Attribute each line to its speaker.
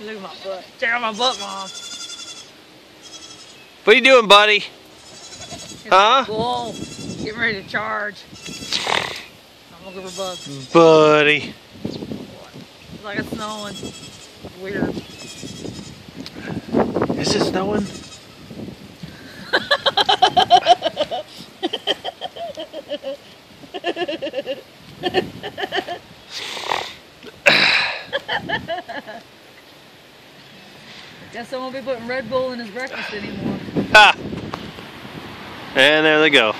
Speaker 1: Look at my butt. Check out my butt, Mom.
Speaker 2: What are you doing, buddy? Huh?
Speaker 1: Bull. Getting ready to charge. I'm looking for bugs.
Speaker 2: Buddy.
Speaker 1: It's like it's snowing. Weird.
Speaker 2: Is it snowing?
Speaker 1: Guess I won't be putting Red Bull in his breakfast anymore.
Speaker 2: Ha! And there they go.